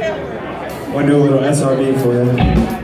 Do a little SRB for you.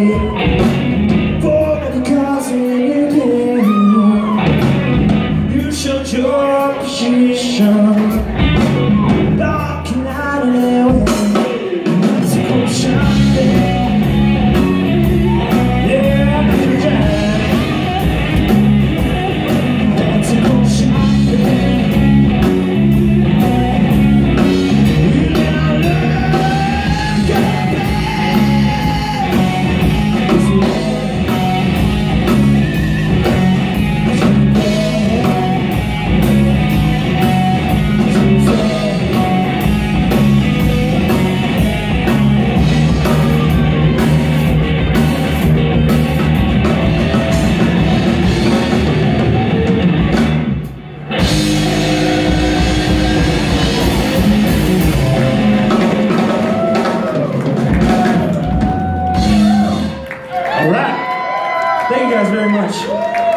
All very much.